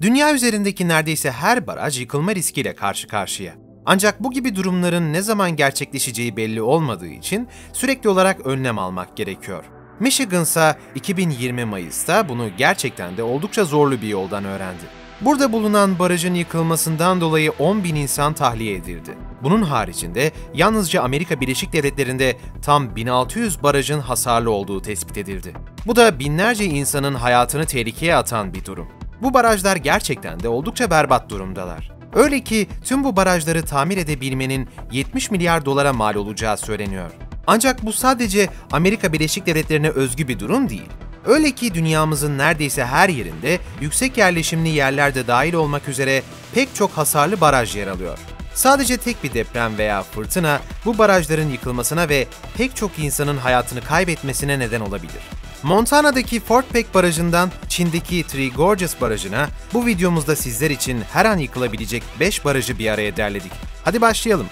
Dünya üzerindeki neredeyse her baraj yıkılma riskiyle karşı karşıya. Ancak bu gibi durumların ne zaman gerçekleşeceği belli olmadığı için sürekli olarak önlem almak gerekiyor. Michigan ise 2020 Mayıs'ta bunu gerçekten de oldukça zorlu bir yoldan öğrendi. Burada bulunan barajın yıkılmasından dolayı 10 bin insan tahliye edildi. Bunun haricinde yalnızca Amerika Birleşik Devletleri'nde tam 1600 barajın hasarlı olduğu tespit edildi. Bu da binlerce insanın hayatını tehlikeye atan bir durum. Bu barajlar gerçekten de oldukça berbat durumdalar. Öyle ki tüm bu barajları tamir edebilmenin 70 milyar dolara mal olacağı söyleniyor. Ancak bu sadece Amerika Birleşik Devletleri'ne özgü bir durum değil. Öyle ki dünyamızın neredeyse her yerinde yüksek yerleşimli yerlerde dahil olmak üzere pek çok hasarlı baraj yer alıyor. Sadece tek bir deprem veya fırtına bu barajların yıkılmasına ve pek çok insanın hayatını kaybetmesine neden olabilir. Montana'daki Fort Peck Barajı'ndan Çin'deki Three Gorges Barajı'na bu videomuzda sizler için her an yıkılabilecek 5 barajı bir araya derledik. Hadi başlayalım.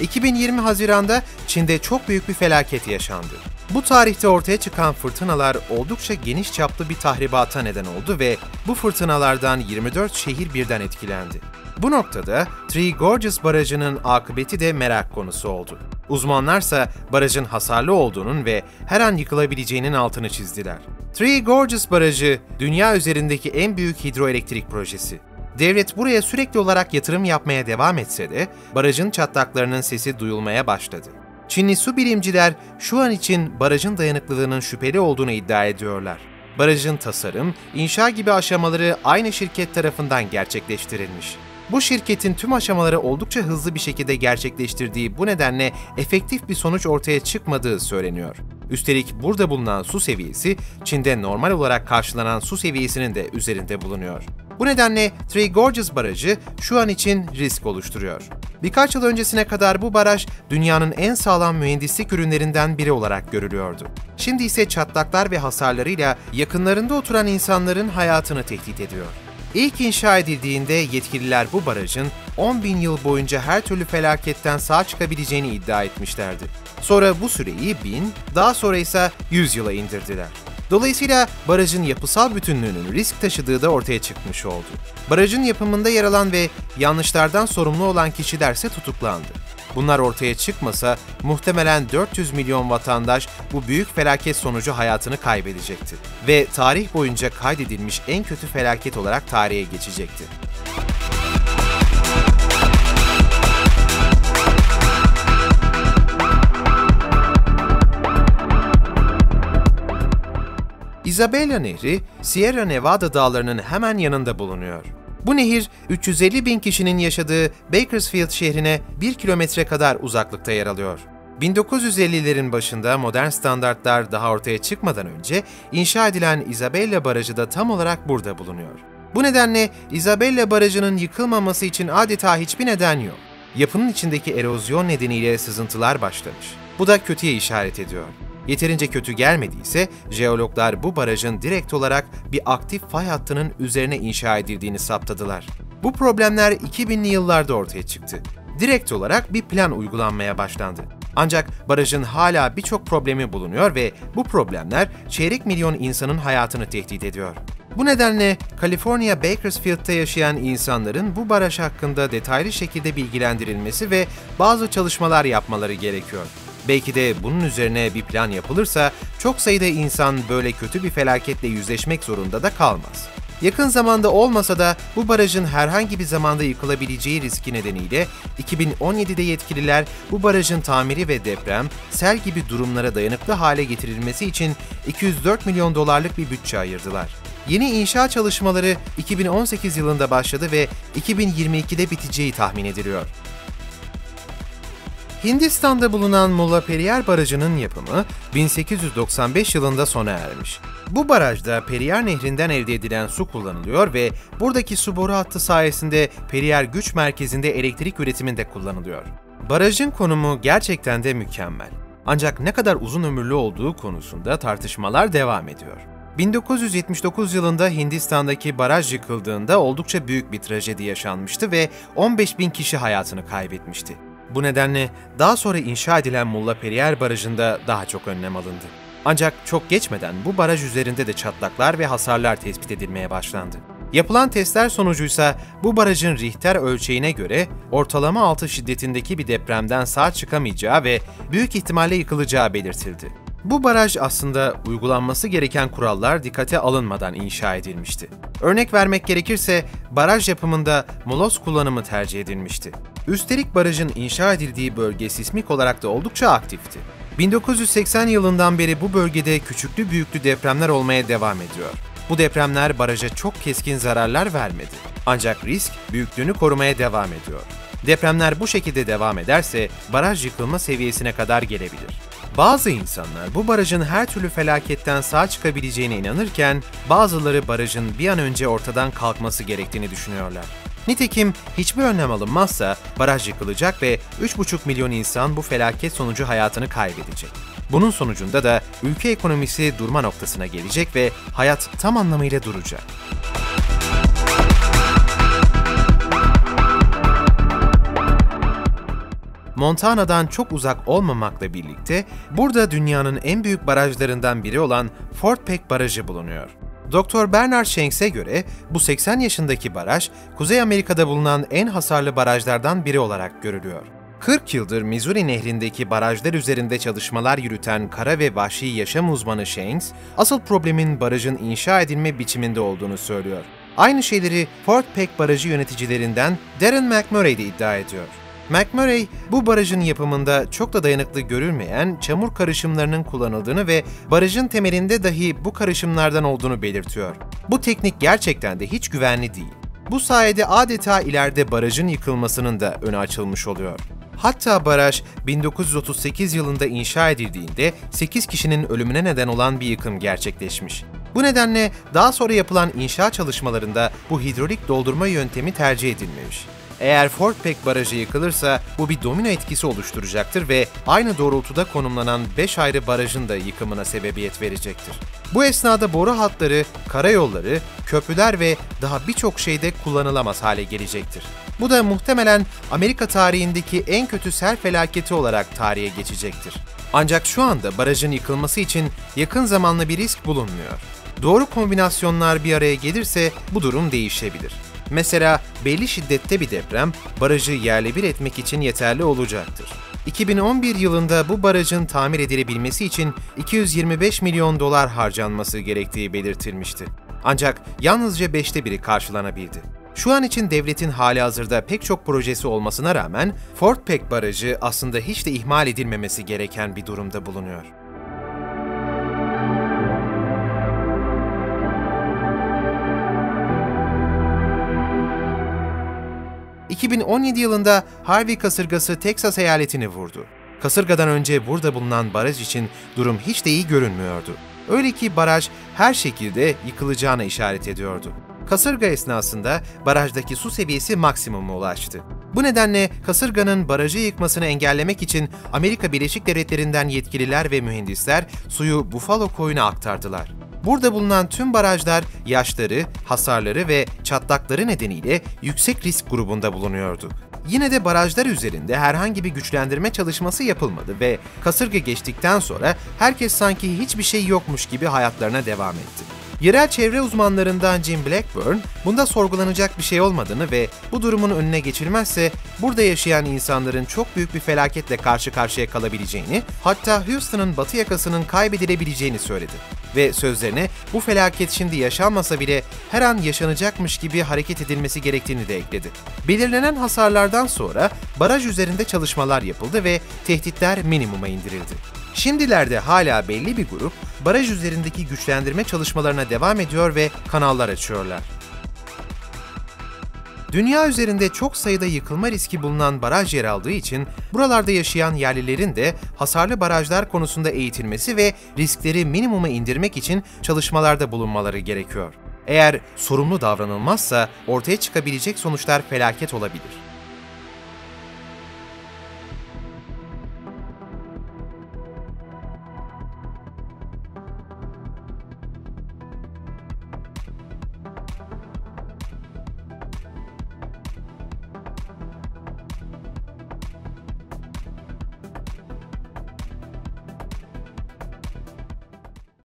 2020 Haziran'da Çin'de çok büyük bir felaket yaşandı. Bu tarihte ortaya çıkan fırtınalar oldukça geniş çaplı bir tahribata neden oldu ve bu fırtınalardan 24 şehir birden etkilendi. Bu noktada Three Gorges Barajı'nın akıbeti de merak konusu oldu. Uzmanlarsa barajın hasarlı olduğunun ve her an yıkılabileceğinin altını çizdiler. Three Gorges Barajı, dünya üzerindeki en büyük hidroelektrik projesi. Devlet buraya sürekli olarak yatırım yapmaya devam etse de barajın çatlaklarının sesi duyulmaya başladı. Çinli su bilimciler şu an için barajın dayanıklılığının şüpheli olduğunu iddia ediyorlar. Barajın tasarım, inşa gibi aşamaları aynı şirket tarafından gerçekleştirilmiş. Bu şirketin tüm aşamaları oldukça hızlı bir şekilde gerçekleştirdiği bu nedenle efektif bir sonuç ortaya çıkmadığı söyleniyor. Üstelik burada bulunan su seviyesi Çin'de normal olarak karşılanan su seviyesinin de üzerinde bulunuyor. Bu nedenle Three Gorges Barajı şu an için risk oluşturuyor. Birkaç yıl öncesine kadar bu baraj dünyanın en sağlam mühendislik ürünlerinden biri olarak görülüyordu. Şimdi ise çatlaklar ve hasarlarıyla yakınlarında oturan insanların hayatını tehdit ediyor. İlk inşa edildiğinde yetkililer bu barajın 10 bin yıl boyunca her türlü felaketten sağ çıkabileceğini iddia etmişlerdi. Sonra bu süreyi 1000, daha sonra ise 100 yıla indirdiler. Dolayısıyla barajın yapısal bütünlüğünün risk taşıdığı da ortaya çıkmış oldu. Barajın yapımında yer alan ve yanlışlardan sorumlu olan kişiler ise tutuklandı. Bunlar ortaya çıkmasa muhtemelen 400 milyon vatandaş bu büyük felaket sonucu hayatını kaybedecekti ve tarih boyunca kaydedilmiş en kötü felaket olarak tarihe geçecekti. Isabella Nehri, Sierra Nevada dağlarının hemen yanında bulunuyor. Bu nehir 350 bin kişinin yaşadığı Bakersfield şehrine 1 kilometre kadar uzaklıkta yer alıyor. 1950'lerin başında modern standartlar daha ortaya çıkmadan önce inşa edilen Isabella Barajı da tam olarak burada bulunuyor. Bu nedenle Isabella Barajı'nın yıkılmaması için adeta hiçbir neden yok. Yapının içindeki erozyon nedeniyle sızıntılar başlamış. Bu da kötüye işaret ediyor. Yeterince kötü gelmediyse jeologlar bu barajın direkt olarak bir aktif fay hattının üzerine inşa edildiğini saptadılar. Bu problemler 2000'li yıllarda ortaya çıktı. Direkt olarak bir plan uygulanmaya başlandı. Ancak barajın hala birçok problemi bulunuyor ve bu problemler çeyrek milyon insanın hayatını tehdit ediyor. Bu nedenle California Bakersfield'ta yaşayan insanların bu baraj hakkında detaylı şekilde bilgilendirilmesi ve bazı çalışmalar yapmaları gerekiyor. Belki de bunun üzerine bir plan yapılırsa çok sayıda insan böyle kötü bir felaketle yüzleşmek zorunda da kalmaz. Yakın zamanda olmasa da bu barajın herhangi bir zamanda yıkılabileceği riski nedeniyle 2017'de yetkililer bu barajın tamiri ve deprem, sel gibi durumlara dayanıklı hale getirilmesi için 204 milyon dolarlık bir bütçe ayırdılar. Yeni inşa çalışmaları 2018 yılında başladı ve 2022'de biteceği tahmin ediliyor. Hindistan'da bulunan Mulla Periyar Barajı'nın yapımı 1895 yılında sona ermiş. Bu barajda Periyar Nehri'nden elde edilen su kullanılıyor ve buradaki su boru hattı sayesinde Periyar Güç Merkezi'nde elektrik üretiminde kullanılıyor. Barajın konumu gerçekten de mükemmel. Ancak ne kadar uzun ömürlü olduğu konusunda tartışmalar devam ediyor. 1979 yılında Hindistan'daki baraj yıkıldığında oldukça büyük bir trajedi yaşanmıştı ve 15 bin kişi hayatını kaybetmişti. Bu nedenle daha sonra inşa edilen Mulla Periyar Barajı'nda daha çok önlem alındı. Ancak çok geçmeden bu baraj üzerinde de çatlaklar ve hasarlar tespit edilmeye başlandı. Yapılan testler sonucuysa bu barajın Richter ölçeğine göre ortalama 6 şiddetindeki bir depremden sağ çıkamayacağı ve büyük ihtimalle yıkılacağı belirtildi. Bu baraj aslında uygulanması gereken kurallar dikkate alınmadan inşa edilmişti. Örnek vermek gerekirse baraj yapımında moloz kullanımı tercih edilmişti. Üstelik barajın inşa edildiği bölge sismik olarak da oldukça aktifti. 1980 yılından beri bu bölgede küçüklü büyüklü depremler olmaya devam ediyor. Bu depremler baraja çok keskin zararlar vermedi. Ancak risk büyüklüğünü korumaya devam ediyor. Depremler bu şekilde devam ederse baraj yıkılma seviyesine kadar gelebilir. Bazı insanlar bu barajın her türlü felaketten sağ çıkabileceğine inanırken bazıları barajın bir an önce ortadan kalkması gerektiğini düşünüyorlar. Nitekim hiçbir önlem alınmazsa baraj yıkılacak ve 3,5 milyon insan bu felaket sonucu hayatını kaybedecek. Bunun sonucunda da ülke ekonomisi durma noktasına gelecek ve hayat tam anlamıyla duracak. Montana'dan çok uzak olmamakla birlikte burada dünyanın en büyük barajlarından biri olan Fort Peck Barajı bulunuyor. Dr. Bernard Shanks'e göre bu 80 yaşındaki baraj, Kuzey Amerika'da bulunan en hasarlı barajlardan biri olarak görülüyor. 40 yıldır Missouri Nehri'ndeki barajlar üzerinde çalışmalar yürüten kara ve vahşi yaşam uzmanı Shanks, asıl problemin barajın inşa edilme biçiminde olduğunu söylüyor. Aynı şeyleri Fort Peck Barajı yöneticilerinden Darren McMurray de iddia ediyor. McMurray, bu barajın yapımında çok da dayanıklı görülmeyen çamur karışımlarının kullanıldığını ve barajın temelinde dahi bu karışımlardan olduğunu belirtiyor. Bu teknik gerçekten de hiç güvenli değil. Bu sayede adeta ileride barajın yıkılmasının da önü açılmış oluyor. Hatta baraj 1938 yılında inşa edildiğinde 8 kişinin ölümüne neden olan bir yıkım gerçekleşmiş. Bu nedenle daha sonra yapılan inşa çalışmalarında bu hidrolik doldurma yöntemi tercih edilmemiş. Eğer Fort Peck barajı yıkılırsa bu bir domino etkisi oluşturacaktır ve aynı doğrultuda konumlanan 5 ayrı barajın da yıkımına sebebiyet verecektir. Bu esnada boru hatları, karayolları, köprüler ve daha birçok şeyde kullanılamaz hale gelecektir. Bu da muhtemelen Amerika tarihindeki en kötü sel felaketi olarak tarihe geçecektir. Ancak şu anda barajın yıkılması için yakın zamanlı bir risk bulunmuyor. Doğru kombinasyonlar bir araya gelirse bu durum değişebilir. Mesela belli şiddette bir deprem barajı yerle bir etmek için yeterli olacaktır. 2011 yılında bu barajın tamir edilebilmesi için 225 milyon dolar harcanması gerektiği belirtilmişti. Ancak yalnızca beşte biri karşılanabildi. Şu an için devletin hali hazırda pek çok projesi olmasına rağmen Fort Peck Barajı aslında hiç de ihmal edilmemesi gereken bir durumda bulunuyor. 2017 yılında Harvey kasırgası Teksas eyaletini vurdu. Kasırgadan önce burada bulunan baraj için durum hiç de iyi görünmüyordu. Öyle ki baraj her şekilde yıkılacağına işaret ediyordu. Kasırga esnasında barajdaki su seviyesi maksimuma ulaştı. Bu nedenle kasırganın barajı yıkmasını engellemek için Amerika Birleşik Devletleri'nden yetkililer ve mühendisler suyu Buffalo koyuna aktardılar. Burada bulunan tüm barajlar yaşları, hasarları ve çatlakları nedeniyle yüksek risk grubunda bulunuyordu. Yine de barajlar üzerinde herhangi bir güçlendirme çalışması yapılmadı ve kasırga geçtikten sonra herkes sanki hiçbir şey yokmuş gibi hayatlarına devam etti. Yerel çevre uzmanlarından Jim Blackburn, bunda sorgulanacak bir şey olmadığını ve bu durumun önüne geçilmezse burada yaşayan insanların çok büyük bir felaketle karşı karşıya kalabileceğini, hatta Houston'ın batı yakasının kaybedilebileceğini söyledi. Ve sözlerine bu felaket şimdi yaşanmasa bile her an yaşanacakmış gibi hareket edilmesi gerektiğini de ekledi. Belirlenen hasarlardan sonra baraj üzerinde çalışmalar yapıldı ve tehditler minimuma indirildi. Şimdilerde hala belli bir grup baraj üzerindeki güçlendirme çalışmalarına devam ediyor ve kanallar açıyorlar. Dünya üzerinde çok sayıda yıkılma riski bulunan baraj yer aldığı için buralarda yaşayan yerlilerin de hasarlı barajlar konusunda eğitilmesi ve riskleri minimuma indirmek için çalışmalarda bulunmaları gerekiyor. Eğer sorumlu davranılmazsa ortaya çıkabilecek sonuçlar felaket olabilir.